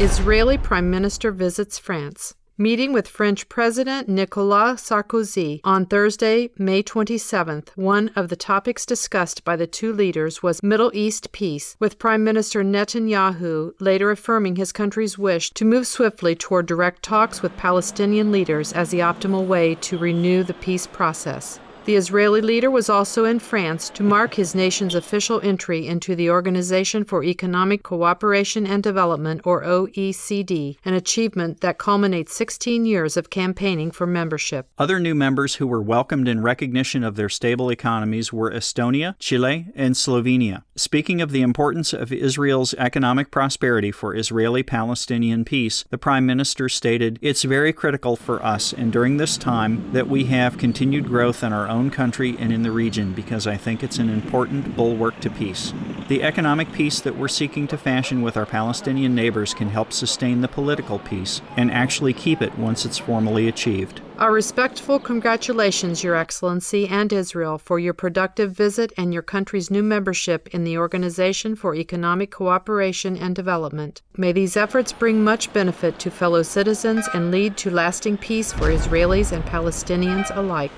Israeli Prime Minister visits France. Meeting with French President Nicolas Sarkozy on Thursday, May 27th, one of the topics discussed by the two leaders was Middle East peace, with Prime Minister Netanyahu later affirming his country's wish to move swiftly toward direct talks with Palestinian leaders as the optimal way to renew the peace process. The Israeli leader was also in France to mark his nation's official entry into the Organization for Economic Cooperation and Development, or OECD, an achievement that culminates 16 years of campaigning for membership. Other new members who were welcomed in recognition of their stable economies were Estonia, Chile, and Slovenia. Speaking of the importance of Israel's economic prosperity for Israeli Palestinian peace, the Prime Minister stated, It's very critical for us, and during this time, that we have continued growth in our own country and in the region because I think it's an important bulwark to peace. The economic peace that we're seeking to fashion with our Palestinian neighbors can help sustain the political peace and actually keep it once it's formally achieved. Our respectful congratulations, Your Excellency and Israel, for your productive visit and your country's new membership in the Organization for Economic Cooperation and Development. May these efforts bring much benefit to fellow citizens and lead to lasting peace for Israelis and Palestinians alike.